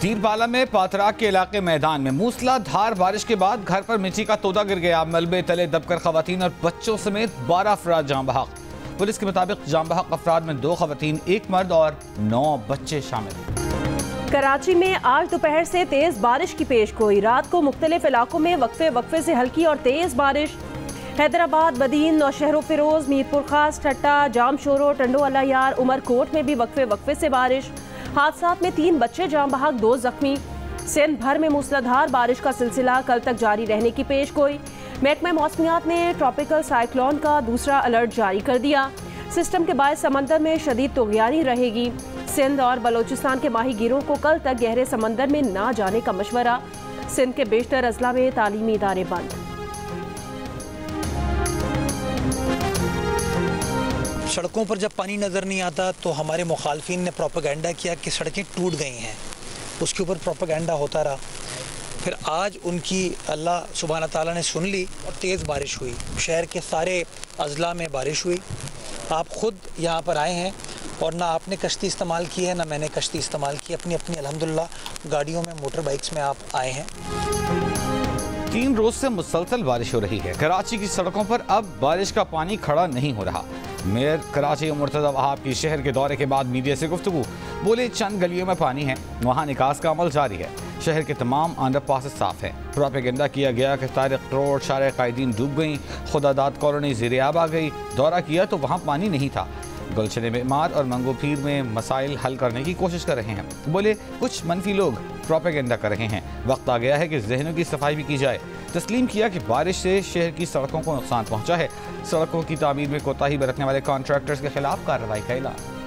डीरबाला में पातराक के इलाके मैदान में मूसलाधार बारिश के बाद घर पर मिट्टी का तोदा गिर गया। मलबे, तले दबकर खवतान और बच्चों समेत बारह अफराद जाम बहक। पुलिस के मुताबिक जाम बहक अफराद में दो खवतान, एक मर्द और नौ बच्चे शामिल कराची में आज दोपहर से तेज बारिश की पेश गोई। रात को मुख्तलिफ़ इलाकों में वक्फे वक्फे से हल्की और तेज बारिश। हैदराबाद, बदीन, नौशहर फिरोज, मीरपुर खास, ठट्टा जाम शोरो टंडो अलायार उमरकोट में भी वक्फे वक्फे से बारिश। हादसा में तीन बच्चे जाम बहाक दो जख्मी। सिंध भर में मूसलाधार बारिश का सिलसिला कल तक जारी रहने की पेश गोई। महकमा मौसमियात ने ट्रॉपिकल साइक्लोन का दूसरा अलर्ट जारी कर दिया। सिस्टम के बाद समंदर में शदीद तुगयानी रहेगी। सिंध और बलोचिस्तान के माहीगीरों को कल तक गहरे समंदर में ना जाने का मशवरा। सिंध के बेशतर अजला में तालीमी इदारे बंद। सड़कों पर जब पानी नज़र नहीं आता तो हमारे मुखालफी ने प्रोपागेंडा किया कि सड़कें टूट गई हैं। उसके ऊपर प्रोपागेंडा होता रहा। फिर आज उनकी अल्लाह सुबहाना ताला ने सुन ली और तेज़ बारिश हुई। शहर के सारे अजला में बारिश हुई। आप ख़ुद यहाँ पर आए हैं और ना आपने कश्ती इस्तेमाल की है, ना मैंने कश्ती इस्तेमाल की। अपनी अपनी अल्हम्दुलिल्लाह गाड़ियों में मोटर बाइक्स में आप आए हैं। तीन रोज से मुसलसल बारिश हो रही है। कराची की सड़कों पर अब बारिश का पानी खड़ा नहीं हो रहा। मेयर कराची मुर्तजा वहाब की शहर के दौरे के बाद मीडिया से गुफ्तु बोले, चंद गलियों में पानी है, वहाँ निकास का अमल जारी है। शहर के तमाम अंडर पास साफ़ हैं। प्रोपेगेंडा किया गया कि तारक करोड़ शार कायदीन डूब गई, खुदादाद कॉलोनी जेरियाब आ गई। दौरा किया तो वहाँ पानी नहीं था। गुलशन मेमार और मंगो पीर में मसाइल हल करने की कोशिश कर रहे हैं। बोले, कुछ मनफी लोग प्रोपेगेंडा कर रहे हैं। वक्त आ गया है कि जहनों की सफ़ाई भी की जाए। तस्लीम किया कि बारिश से शहर की सड़कों को नुकसान पहुँचा है। सड़कों की तामीर में कोताही बरतने वाले कॉन्ट्रैक्टर्स के खिलाफ कार्रवाई का ऐलान।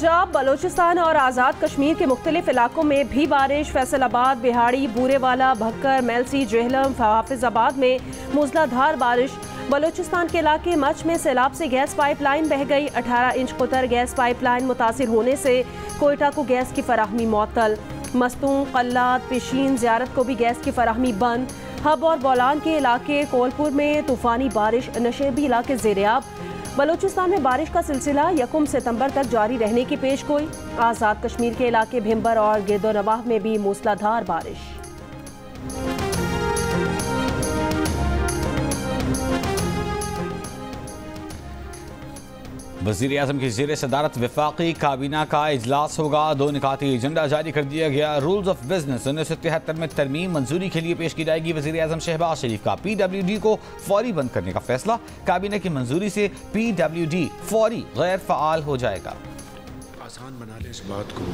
पंजाब, बलोचिस्तान और आज़ाद कश्मीर के मुख्तलिफ़ इलाकों में भी बारिश। फैसलाबाद, बिहाड़ी, बूरेवाला भक्कर मेलसी, जेहलम, हाफिजाबाद में मूसलाधार बारिश। बलोचिस्तान के इलाके मच में सैलाब से गैस पाइपलाइन बह गई। 18 इंच कुतर गैस पाइपलाइन मुतासर होने से कोयटा को गैस की फराहमी मअतल मस्तूं कल्लात पेशीन जियारत को भी गैस की फराहमी बंद। हब और बौलान के इलाके कोलपुर में तूफ़ानी बारिश, नशेबी इलाके जेरियाब बलूचिस्तान में बारिश का सिलसिला यकुम सितंबर तक जारी रहने की पेश गोई आज़ाद कश्मीर के इलाके भिम्बर और गिरदोनवाह में भी मूसलाधार बारिश। वज़ीर अजम की जेर सदारत विफाकी काबीना का अजलास होगा। दो निकाती एजेंडा जारी कर दिया गया। रूल्स ऑफ़ बिज़नेस उन्नीस सौ तिहत्तर में तरमीम मंजूरी के लिए पेश की जाएगी। वजी अजम शहबाज शरीफ का पी डब्ल्यू डी को फौरी बंद करने का फैसला। काबीना की मंजूरी से पी डब्ल्यू डी फौरी गैर फ़ाल हो जाएगा। आसान बना ले इस बात को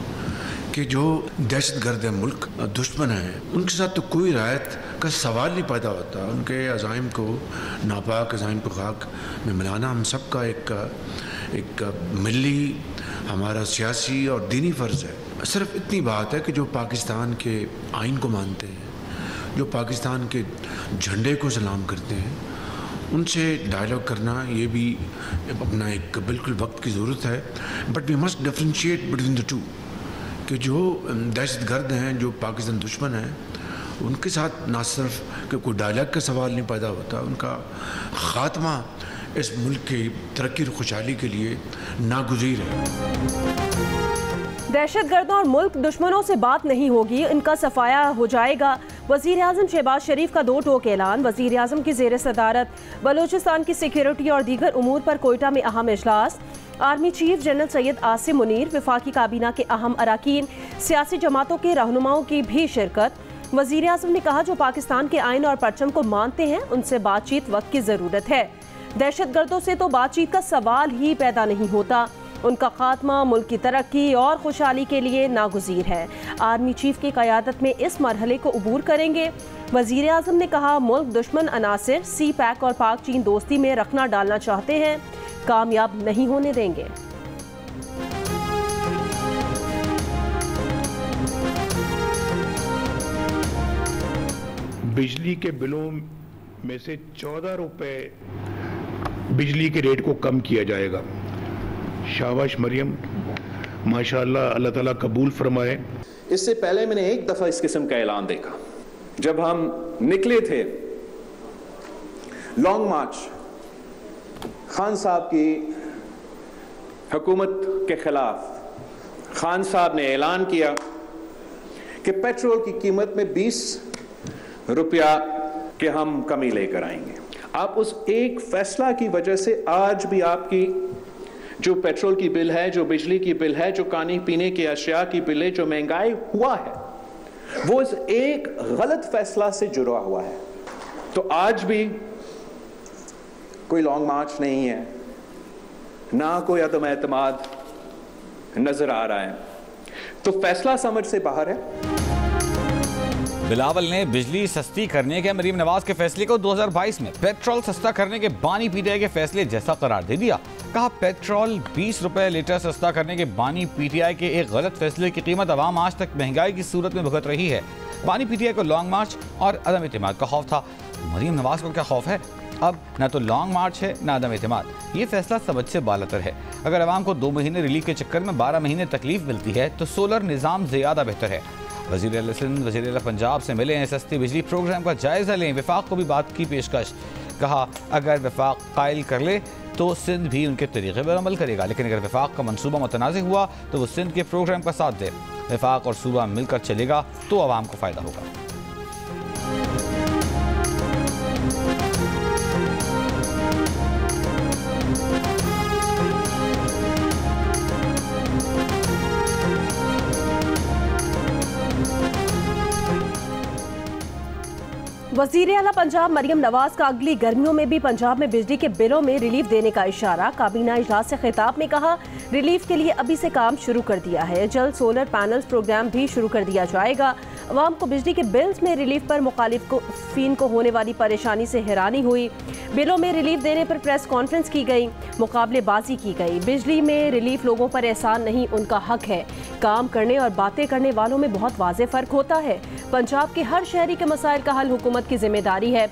कि जो दहशत गर्द है मुल्क दुश्मन है, उनके साथ तो कोई रायत का सवाल नहीं पैदा होता। उनके अजाइम को नापाक, अजाइम को खाक में मिलाना हम सब का एक एक मिली हमारा सियासी और दीनी फ़र्ज़ है। सिर्फ़ इतनी बात है कि जो पाकिस्तान के आइन को मानते हैं, जो पाकिस्तान के झंडे को सलाम करते हैं, उनसे डायलॉग करना ये भी अपना एक बिल्कुल वक्त की ज़रूरत है। But we must differentiate between the two कि जो दहशत गर्द हैं, जो पाकिस्तान दुश्मन हैं, उनके साथ ना सिर्फ़ कोई डायलॉग का सवाल नहीं पैदा होता, उनका ख़ात्मा इस मुल्क की तरक्की और खुशहाली के लिए नागुजीर है। दहशत गर्दों और मुल्क दुश्मनों से बात नहीं होगी, इनका सफाया हो जाएगा। वज़ीर अजम शहबाज शरीफ का दो टोक ऐलान। वज़ीर अजम की जेर सदारत, बलूचिस्तान की सिक्योरिटी और दीगर उमूर पर कोयटा में अहम अजलास army chief general Syed Asim Munir, विफाकी काबीना के अहम अरकान। सियासी जमातों के रहनुमाओं की भी शिरकत। वज़ीर अजम ने कहा, जो पाकिस्तान के आइन और परचम को मानते हैं, उनसे बातचीत वक्त की ज़रूरत है। दहशत गर्दों से तो बातचीत का सवाल ही पैदा नहीं होता। उनका खात्मा मुल्क की तरक्की और खुशहाली के लिए नागजीर है। आर्मी चीफ की क्यादत में इस मरहले को अबूर करेंगे। वज़ीर अजम ने कहा, मुल्क दुश्मन अनासर सी पैक और पाक चीन दोस्ती में रखना डालना चाहते हैं। कामयाब नहीं होने देंगे। बिजली के बिलों में से चौदह रुपए बिजली के रेट को कम किया जाएगा। शाबाश मरियम। माशाल्लाह, अल्लाह ताला कबूल फरमाए। इससे पहले मैंने एक दफ़ा इस किस्म का ऐलान देखा। जब हम निकले थे लॉन्ग मार्च खान साहब की हुकूमत के खिलाफ खान साहब ने ऐलान किया कि पेट्रोल की कीमत में 20 रुपया के हम कमी लेकर आएँगे। आप उस एक फैसला की वजह से आज भी आपकी जो पेट्रोल की बिल है, जो बिजली की बिल है, जो खाने पीने की अशिया की बिल है जो महँगाई हुआ है, वो इस एक गलत फैसला से जुड़ा हुआ है। तो आज भी कोई लॉन्ग मार्च नहीं है, ना कोई अदम एतमाद नज़र आ रहा है। तो फैसला समझ से बाहर है। बिलावल ने बिजली सस्ती करने के मरीम नवाज़ के फैसले को 2022 में पेट्रोल सस्ता करने के बानी पीटीआई के फैसले जैसा करार दे दिया। कहा, पेट्रोल 20 रुपए लीटर सस्ता करने के बानी पीटीआई के एक गलत फैसले की कीमत आवाम आज तक महँगाई की सूरत में भुगत रही है। बानी पीटीआई को लॉन्ग मार्च और अदम अतमाद का खौफ था। मरीम नवाज़ को क्या खौफ है? अब न तो लॉन्ग मार्च है, न अदम अतमाद ये फैसला समझ से बालतर है। अगर आवाम को दो महीने रिलीफ के चक्कर में बारह महीने तकलीफ़ मिलती है तो सोलर निज़ाम ज़्यादा बेहतर है। वज़ीर सिंध वज़ीर पंजाब से मिले हैं सस्ती बिजली प्रोग्राम का जायजा लें। विफाक को भी बात की पेशकश। कहा, अगर विफाक कायल कर ले तो सिंध भी उनके तरीके पर अमल करेगा। लेकिन अगर विफाक का मनसूबा मुतनाज़ हुआ तो वो सिंध के प्रोग्राम का साथ दे। विफाक और सूबा मिलकर चलेगा तो आवाम को फ़ायदा होगा। वज़ीर अला पंजाब मरियम नवाज़ का अगली गर्मियों में भी पंजाब में बिजली के बिलों में रिलीफ देने का इशारा। काबीना इजलास से खिताब में कहा, रिलीफ के लिए अभी से काम शुरू कर दिया है। जल्द सोलर पैनल्स प्रोग्राम भी शुरू कर दिया जाएगा। अवाम को बिजली के बिल्स में रिलीफ पर मुखालिफिन को होने वाली परेशानी से हैरानी हुई। बिलों में रिलीफ देने पर प्रेस कॉन्फ्रेंस की गई, मुकाबलेबाजी की गई। बिजली में रिलीफ लोगों पर एहसान नहीं, उनका हक है। काम करने और बातें करने वालों में बहुत वाज फ़र्क होता है। पंजाब के हर शहरी के मसाइल का हल हुकूमत की ज़िम्मेदारी है।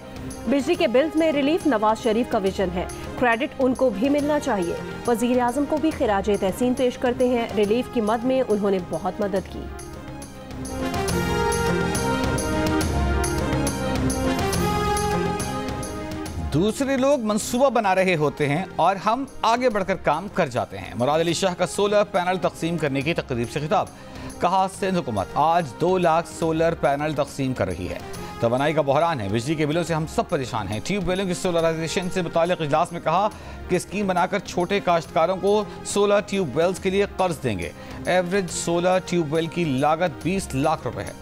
बिजली के बिल्स में रिलीफ नवाज़ शरीफ का विजन है। क्रेडिट उनको भी मिलना चाहिए। वज़ीर आज़म को भी खराज तहसीन पेश करते हैं। रिलीफ की मद में उन्होंने बहुत मदद की। दूसरे लोग मंसूबा बना रहे होते हैं और हम आगे बढ़कर काम कर जाते हैं। मुराद अली शाह का सोलर पैनल तकसीम करने की तकरीब से खिताब। कहा, सिंध हुकूमत आज दो लाख सोलर पैनल तकसीम कर रही है। तोानाई का बहरान है। बिजली के बिलों से हम सब परेशान हैं। ट्यूबवेलों की सोलराइजेशन से मुतल इजलास में कहा कि स्कीम बनाकर छोटे काश्तकारों को सोलर ट्यूबवेल्स के लिए कर्ज देंगे। एवरेज सोलर ट्यूबवेल की लागत 20 लाख रुपए है।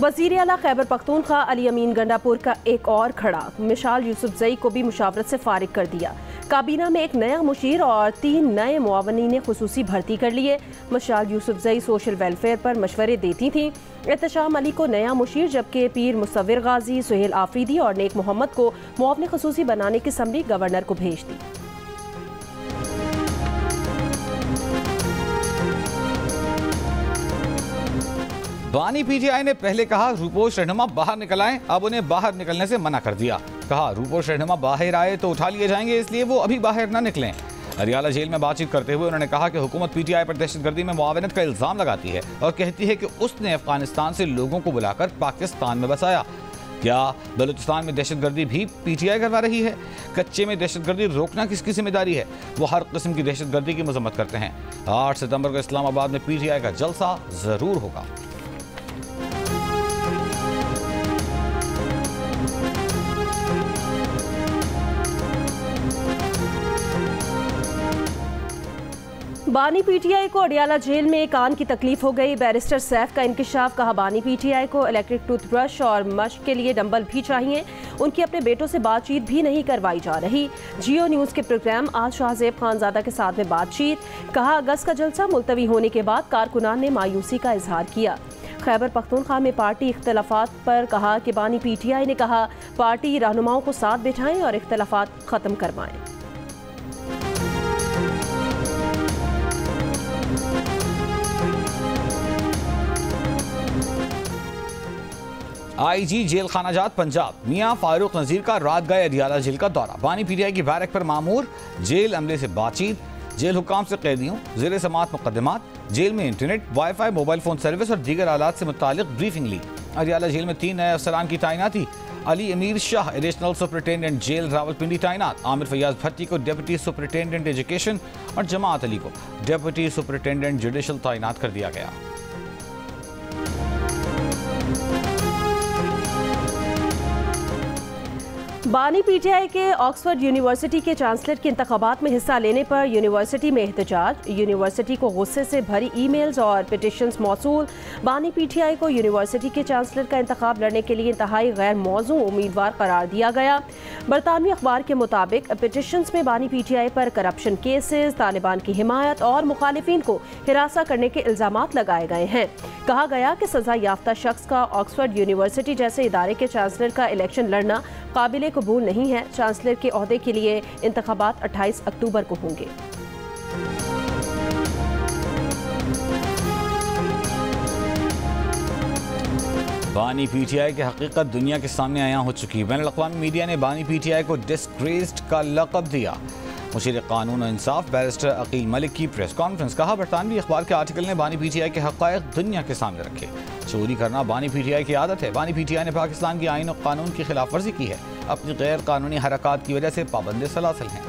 वज़ीर अला खैबर पख्तूनखा अली अमीन गंडापुर का एक और खड़ा। मिशाल यूसुफ जई को भी मुशावरत से फारिग कर दिया। काबीना में एक नया मुशीर और तीन नए मुआवनी ने खसूसी भर्ती कर लिए। मशाल यूसुफ जई सोशल वेलफेयर पर मशवरे देती थी। एहतशाम अली को नया मुशीर, जबकि पीर मुसविर गाजी, सुहेल आफरीदी और नेक मोहम्मद को मुआवन खसूसी बनाने की समरी गवर्नर को भेज दी। बानी पीटीआई ने पहले कहा रूपोश रहनुमा बाहर निकल आए, अब उन्हें बाहर निकलने से मना कर दिया। कहा रूपोश रहनुमा बाहर आए तो उठा लिए जाएँगे, इसलिए वो अभी बाहर ना निकलें. हरियाला जेल में बातचीत करते हुए उन्होंने कहा कि हुकूमत पीटीआई पर दहशतगर्दी में मुआवनत का इल्ज़ाम लगाती है और कहती है कि उसने अफ़गानिस्तान से लोगों को बुलाकर पाकिस्तान में बसाया। क्या बलूचिस्तान में दहशतगर्दी भी पीटीआई करवा रही है? कच्चे में दहशतगर्दी रोकना किसकी ज़िम्मेदारी है? वो हर किस्म की दहशतगर्दी की मजम्मत करते हैं। आठ सितंबर को इस्लामाबाद में पीटीआई का जलसा ज़रूर होगा। बानी पीटीआई को अडियाला जेल में कान की तकलीफ़ हो गई। बैरिस्टर सैफ का इंकशाफ, कहा बानी पीटीआई को इलेक्ट्रिक टूथब्रश और मश्क के लिए डंबल भी चाहिए। उनकी अपने बेटों से बातचीत भी नहीं करवाई जा रही। जियो न्यूज़ के प्रोग्राम, आज शाहजेब खानजादा के साथ में बातचीत, कहा अगस्त का जलसा मुलतवी होने के बाद कारकुनान ने मायूसी का इजहार किया। खैबर पख्तूनख्वा में पार्टी इख्तलाफात पर कहा कि बानी पीटीआई ने कहा, पार्टी रहनुमाओं को साथ बैठाएँ और इख्तलाफात ख़त्म करवाएँ। आईजी जेल खानाजात पंजाब। मियाँ फारूक नजीर का रात गए अडियाला जेल का दौरा। बानी पीटीआई की बैरक पर मामूर, जेल अमले से बातचीत। जेल हुकाम से कैदियों जेर समात मुकदमात जेल में internet, wifi, mobile phone service और दीगर आलात से मुतालिक ब्रीफिंग ली। अडियाला जेल में तीन नए अफसरान की तैनाती। Ali Amir Shah, additional superintendent jail Rawalpindi तैनात। आमिर फैयाज भट्टी को डेप्यूटी सुपरिटेंडेंट एजुकेशन और जमात अली को। डेप्यूटी सुपरिटेंडेंट जुडिशल तैनात कर दिया गया। बानी पीटीआई के ऑक्सफोर्ड यूनिवर्सिटी के चांसलर के इंतबात में हिस्सा लेने पर यूनिवर्सिटी में एहतजाज। यूनिवर्सिटी को गुस्से से भरी ईमेल्स और पिटिशंस मौसू बानी पीटीआई को यूनिवर्सिटी के चांसलर का इंतखब लड़ने के लिए इंतहाई गैर मौजू उम्मीदवार करार दिया गया। बरतानवी अखबार के मुताबिक, पिटिशंस में बानी पीटीआई पर करप्शन केसेस, तालिबान की हिमायत और मुखालिफिन को हिरासा करने के इल्ज़ाम लगाए गए हैं। कहा गया कि सजा याफ्ता शख्स का ऑक्सफोर्ड यूनिवर्सिटी जैसे इदारे के चांसलर का इलेक्शन लड़ना काबिल कबूल नहीं है। चांसलर के अहदे के लिए इंतबात अट्ठाईस अक्टूबर को होंगे। बानी पीटीआई की हकीकत दुनिया के सामने आया हो चुकी है। बैन अवी मीडिया ने बानी पीटीआई को डिस्ग्रेस्ड का लकब दिया। मुशीर कानून और इंसाफ बैरिस्टर अकील मलिक की प्रेस कॉन्फ्रेंस। कहा, बरतानवी अखबार के आर्टिकल ने बानी पीटीआई के हक़ दुनिया के सामने रखे। चोरी करना बानी पीटीआई की आदत है। बानी पीटीआई ने पाकिस्तान की आइन और कानून की खिलाफ वर्जी की है। अपनी गैर कानूनी हरकत की वजह से पाबंद सलासल हैं।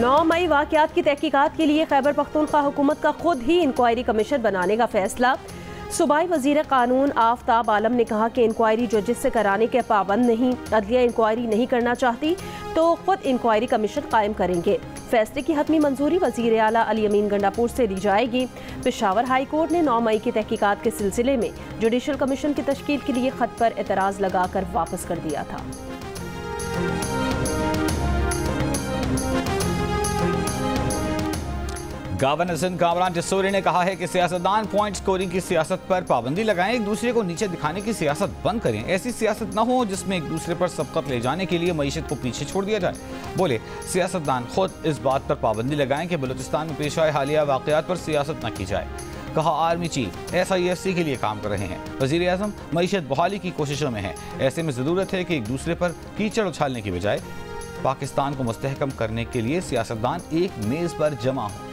नौ मई वाकयात की तहकीकात के लिए खैबर पख्तूनख्वा हुकूमत का खुद ही इंक्वायरी कमीशन बनाने का फैसला। सूबाई वज़ीर कानून आफ्ताब आलम ने कहा कि इंक्वायरी जजिस से कराने के पाबंद नहीं, अदलिया इंक्वायरी नहीं करना चाहती तो खुद इंक्वायरी कमीशन कायम करेंगे। फैसले की हतमी मंजूरी वज़ीर अला अली अमीन गंडापुर से दी जाएगी। पिशावर हाई कोर्ट ने नौ मई की तहकीकात के सिलसिले में जुडिशल कमीशन की तश्कील के लिए खत पर एतराज़ लगाकर वापस कर दिया था। गवर्नर सिंध कामरान जसोरी ने कहा है कि सियासतदान पॉइंट स्कोरिंग की सियासत पर पाबंदी लगाएँ, एक दूसरे को नीचे दिखाने की सियासत बंद करें। ऐसी सियासत न हो जिसमें एक दूसरे पर सबकत ले जाने के लिए मीशत को पीछे छोड़ दिया जाए। बोले, सियासतदान खुद इस बात पर पाबंदी लगाएँ कि बलूचिस्तान में पेश आए हालिया वाकत पर सियासत न की जाए। कहा, army chief S I F C के लिए काम कर रहे हैं। वज़ीर अजम मीशत बहाली की कोशिशों में है। ऐसे में ज़रूरत है कि एक दूसरे पर कीचड़ उछालने की बजाय पाकिस्तान को मुस्तहकम करने के लिए सियासतदान एक मेज़ पर जमा हों।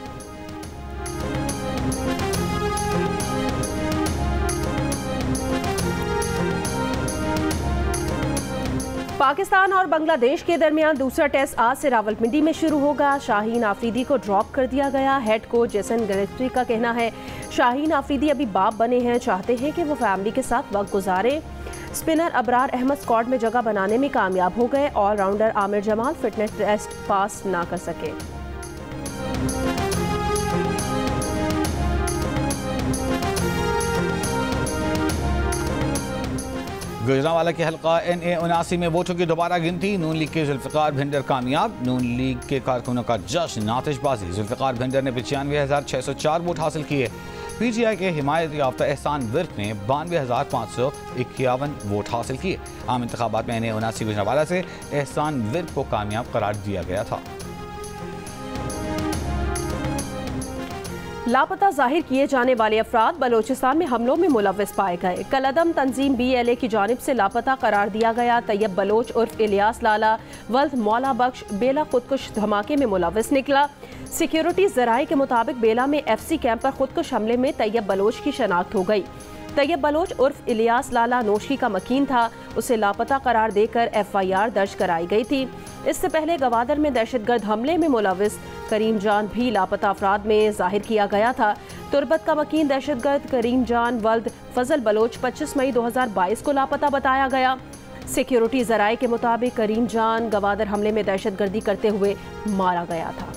पाकिस्तान और बांग्लादेश के दरमियान दूसरा टेस्ट आज से रावलपिंडी में शुरू होगा। शाहीन आफरीदी को ड्रॉप कर दिया गया। हेड कोच जेसन गलेस्ट्री का कहना है, शाहीन आफरीदी अभी बाप बने हैं। चाहते हैं कि वो फैमिली के साथ वक्त गुजारे। स्पिनर अबरार अहमद स्क्वाड में जगह बनाने में कामयाब हो गए all-rounder Aamir Jamal fitness test pass ना कर सके। गुजरावाला के हल्का एन ए उनासी में वोटों की दोबारा गिनती। नून लीग के जुल्फ़ार भिंडर कामयाब। नून लीग के कारकुनों का जश्न आतिशबाजी जुल्फ़ार भिंडर ने पचानवे हज़ार छः सौ चार वोट हासिल किए। पी टी आई के हिमायत याफ्ता एहसान विर्क ने बानवे हज़ार पाँच सौ इक्यावन वोट हासिल किए। आम इंतबात में एन ए उनासी गुजरावाला से एहसान विर्क को कामयाब करार दिया गया था। लापता ज़ाहिर किए जाने वाले अफराद बलोचिस्तान में हमलों में मुलविस पाए गए। कलदम तंजीम बी एल ए की जानब से लापता करार दिया गया। तैयब बलोच उर्फ़ इलियास लाला, वल्द मौला बख्श बेला खुदकुश धमाके में मुलविस निकला। सिक्योरिटी जराए के मुताबिक बेला में एफ़ सी कैंप पर खुदकुश हमले में तैयब बलोच की शनाख्त हो गई। तैयब बलोच उर्फ़ इलियास लाला नोशी का मकीन था। उसे लापता करार देकर एफ़ आई आर दर्ज कराई गई थी। इससे पहले गवादर में दहशतगर्द हमले में मुलविस। करीम जान भी लापता अफराद में ज़ाहिर किया गया था। तुरबत का मकीन दहशतगर्द करीम जान वल्द फजल बलोच 25 मई 2022 को लापता बताया गया। सिक्योरिटी जराये के मुताबिक करीम जान गवादर हमले में दहशतगर्दी करते हुए मारा गया था।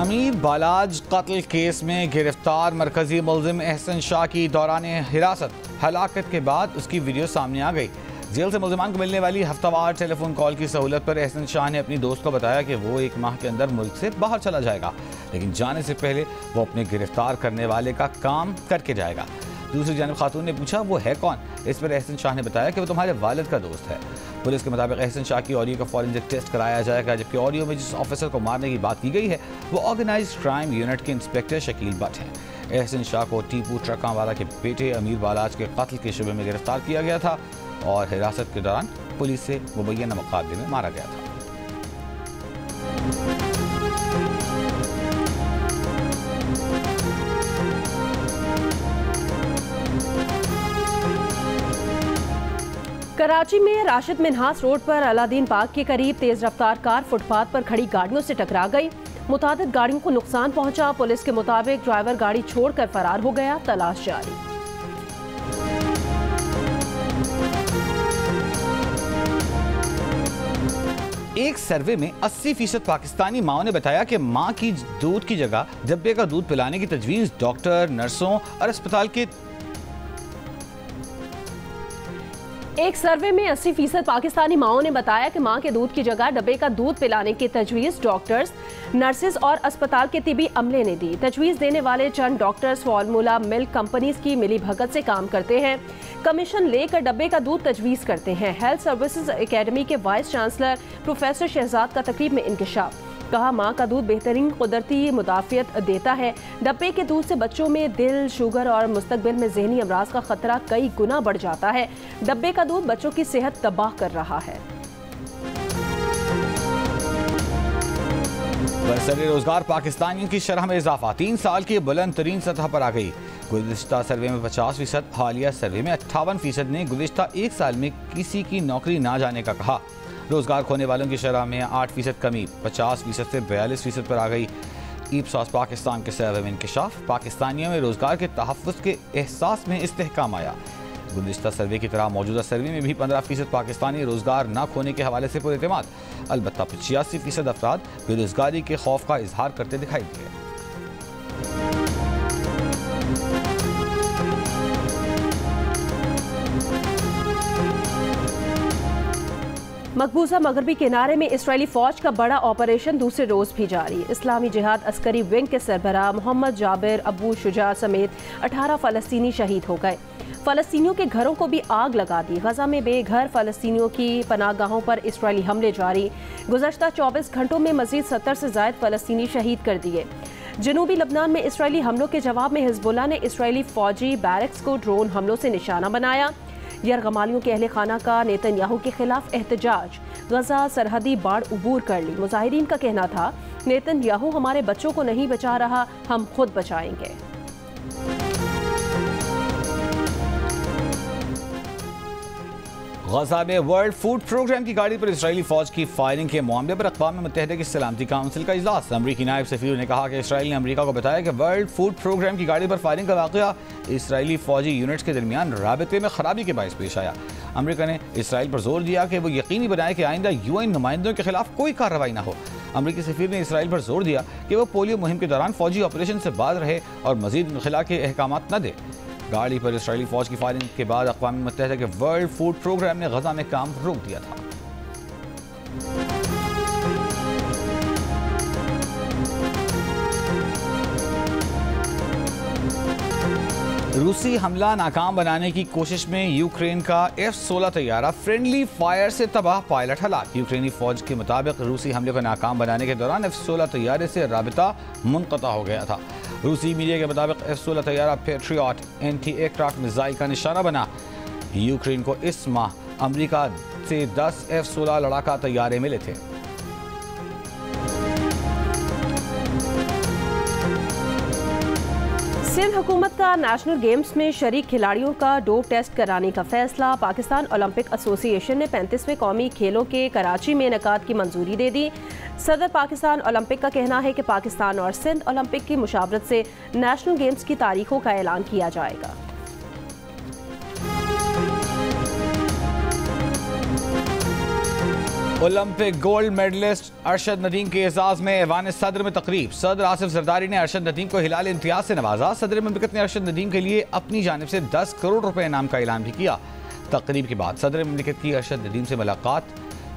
अमीर बालाज कत्ल केस में गिरफ़्तार मरकजी मुलजिम एहसन शाह की दौरान हिरासत। हलाकत के बाद उसकी वीडियो सामने आ गई। जेल से मुलजमान को मिलने वाली हफ्तावार टेलीफोन कॉल की सहूलत पर एहसन शाह ने अपनी दोस्त को बताया कि वो एक माह के अंदर मुल्क से बाहर चला जाएगा, लेकिन जाने से पहले वो अपने गिरफ़्तार करने वाले का काम करके जाएगा। दूसरी जानब खातून ने पूछा, वो है कौन? इस पर एहसन शाह ने बताया कि वो तुम्हारे वालद का दोस्त है। पुलिस के मुताबिक एहसन शाह की ऑडियो का फॉरेंसिक टेस्ट कराया जाएगा, जबकि ऑडियो में जिस ऑफिसर को मारने की बात की गई है, वो ऑर्गेनाइज क्राइम यूनिट के इंस्पेक्टर शकील भट्ट हैं। एहसन शाह को टीपू ट्रका वाला के बेटे अमीर बालाज के कत्ल के शुबे में गिरफ़्तार किया गया था और हिरासत के दौरान पुलिस से मुबैना मुकाबले में मारा गया था। कराची में राशिद मिनहास रोड पर अलादीन पार्क के करीब तेज रफ्तार कार फुटपाथ पर खड़ी गाड़ियों से टकरा गई। मुताद गाड़ियों को नुकसान पहुँचा। पुलिस के मुताबिक ड्राइवर गाड़ी छोड़कर फरार हो गया। तलाश जारी। एक सर्वे में 80 फ़ीसद पाकिस्तानी माओ ने बताया कि माँ की दूध की जगह डब्बे का दूध पिलाने की तजवीज़ डॉक्टर, नर्सों और अस्पताल के एक सर्वे में 80 फ़ीसद पाकिस्तानी माओ ने बताया कि माँ के दूध की जगह डब्बे का दूध पिलाने की तजवीज़ डॉक्टर्स नर्सेज और अस्पताल के तिबी अमले ने दी। तजवीज़ देने वाले चंद डॉक्टर्स फॉर्मूला मिल्क कंपनीज़ की मिली भगत से काम करते हैं। कमीशन लेकर डब्बे का दूध तजवीज़ करते हैं। हेल्थ सर्विसेज़ एकेडमी के वाइस चांसलर प्रोफेसर शहजाद का तकरीब में इंकशाफ कहा, माँ का दूध बेहतरीन कुदरती मुदाफ़ियत देता है। डब्बे के दूध से बच्चों में दिल, शुगर और मुस्तबिल में जहनी अमराज का खतरा कई गुना बढ़ जाता है। डब्बे का दूध बच्चों की सेहत तबाह कर रहा है। बरसर रोज़गार पाकिस्तानियों की शरह में इजाफा। तीन साल की बुलंद तरीन सतह पर आ गई। गुजशत सर्वे में पचास फ़ीसद, हालिया सर्वे में अट्ठावन फ़ीसद ने गुजशत एक साल में किसी की नौकरी ना जाने का कहा। रोज़गार खोने वालों की शरह में आठ फ़ीसद कमी, पचास फ़ीसद से बयालीस फ़ीसद पर आ गई। ईपसॉस पाकिस्तान के में इंकशाफ पाकिस्तानियों में रोज़गार के तहफ़ के एहसास में इस्तेकाम आया। गुजशत सर्वे की तरह मौजूदा सर्वे में भी पंद्रह फ़ीसद पाकिस्तानी रोज़गार न खोने के हवाले से पुरमाद अलबत्ता छियासी फ़ीसद अफराद बेरोजगारी के खौफ का इजहार करते दिखाई दिए। मकबूजा मगरबी किनारे में इसराइली फौज का बड़ा ऑपरेशन दूसरे रोज भी जारी। इस्लामी जिहाद अस्करी विंग के सरबरा मोहम्मद जाबिर, अबू शुजा समेत 18 फलस्तीनी शहीद हो गए। फलस्तियों के घरों को भी आग लगा दी। गजा में बेघर फलस्तियों की पनागाहों पर इसराइली हमले जारी। गुजशत 24 घंटों में मजीद सत्तर से जायद फलस्तीनी शहीद कर दिए। जनूबी लबनान में इसराइली हमलों के जवाब में हिजबुल्ला ने इसराइली फौजी बैरक्स को ड्रोन हमलों से निशाना बनाया। यरगमालियों के अहल खाना का नेतन याहू के खिलाफ एहतजाज। गजा सरहदी बाढ़ उबूर कर ली। मुजाहरीन का कहना था नेतन याहू हमारे बच्चों को नहीं बचा रहा, हम खुद बचाएँगे। गजा में वर्ल्ड फ़ूड प्रोग्राम की गाड़ी पर इसराइली फौज की फायरिंग के मामले पर अकवा मुतहद की सलामती काउंसिल का इजलास। अमरीकी नायब सफीर ने कहा कि इसराइल ने अमरीका को बताया कि वर्ल्ड फ़ूड प्रोग्राम की गाड़ी पर फायरिंग का वाक़ इसराइली फौजी यूनिट्स के दरमियान रबते में खराबी के बायस पेश आया। अमरीका ने इसराइल पर ज़ोर दिया कि वो यकीनी बनाए कि आइंदा यू एन नुमाइंदों के खिलाफ कोई कार्रवाई ना हो। अमरीकी सफीर ने इसराइल पर ज़ोर दिया कि वह पोलियो मुहिम के दौरान फौजी ऑपरेशन से बाद रहे और मजीद खिला के अहकाम न दे। गाड़ी पर इसराइली फौज की फायरिंग के बाद अकवा मुतहदा के वर्ल्ड फ़ूड प्रोग्राम ने गजा में काम रोक दिया था। रूसी हमला नाकाम बनाने की कोशिश में यूक्रेन का एफ़ सोलह तैयारा। फ्रेंडली फायर से तबाह पायलट हलाक। यूक्रेनी फौज के मुताबिक रूसी हमले को नाकाम बनाने के दौरान एफ़ सोलह तैयारे से रबता मुनता हो गया था। रूसी मीडिया के मुताबिक एफ़ सोलह तैयारा पेट्रियाट एंटी एयरक्राफ्ट मिसाइल का निशाना बना। यूक्रेन को इस माह अमरीका से 10 एफ़ सोलह लड़ाका तैयारे मिले थे। सिंध हुकूमत का नेशनल गेम्स में शरीक खिलाड़ियों का डोप टेस्ट कराने का फैसला। पाकिस्तान ओलंपिक एसोसिएशन ने पैंतीसवें कौमी खेलों के कराची में इनका की मंजूरी दे दी। सदर पाकिस्तान ओलंपिक का कहना है कि पाकिस्तान और सिंध ओलंपिक की मुशावरत से नेशनल गेम्स की तारीखों का ऐलान किया जाएगा। Olympic gold medallist Arshad Nadeem के एजाज में ऐवान सदर में तकरीब। सदर आसिफ जरदारी ने अरशद नदीम को हिलाल इम्तियाज़ से नवाजा। सदर ममलिकत ने अरशद नदीम के लिए अपनी जानब से दस करोड़ रुपये इनाम का ऐलान भी किया। तकरीब के बाद सदर ममलिकत की अरशद नदीम से मुलाकात।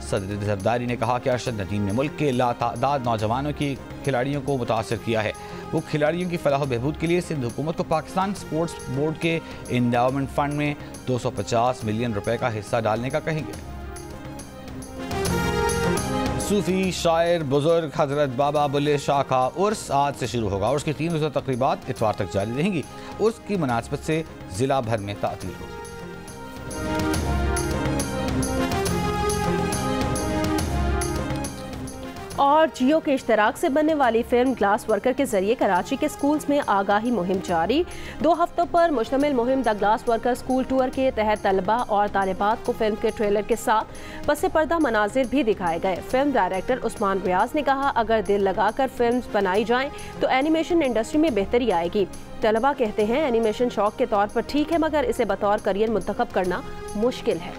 सदर जरदारी ने कहा कि अरशद नदीम ने मुल्क के लातादाद नौजवानों की खिलाड़ियों को मुतासर किया है। वो खिलाड़ियों की फलाह बहबूद के लिए सिंध हुकूमत को पाकिस्तान स्पोर्ट्स बोर्ड के इंडावमेंट फंड में 250 मिलियन रुपए का हिस्सा डालने का कहेंगे। सूफी शायर, बुज़ुर्ग हज़रत बाबा बुल्ले शाह का उर्स आज से शुरू होगा उर्स की तीन रोज़ा तकरीबा इतवार तक जारी रहेंगी। उर्स की मुनासबत से ज़िला भर में तातील होगी। और जियो के इश्तराक से बनने वाली फ़िल्म ग्लास वर्कर के ज़रिए कराची के स्कूल्स में आगाही मुहिम जारी। दो हफ्तों पर मुश्तमिल मुहिम the glass worker school tour के तहत तलबा और तालिबात को फ़िल्म के ट्रेलर के साथ पस पर्दा मनाजिर भी दिखाए गए। फ़िल्म डायरेक्टर उस्मान रियाज ने कहा, अगर दिल लगाकर फ़िल्म बनाई जाएँ तो एनिमेशन इंडस्ट्री में बेहतरी आएगी। तलबा कहते हैं, एनिमेशन शौक के तौर पर ठीक है, मगर इसे बतौर करियर मुंतखब करना मुश्किल है।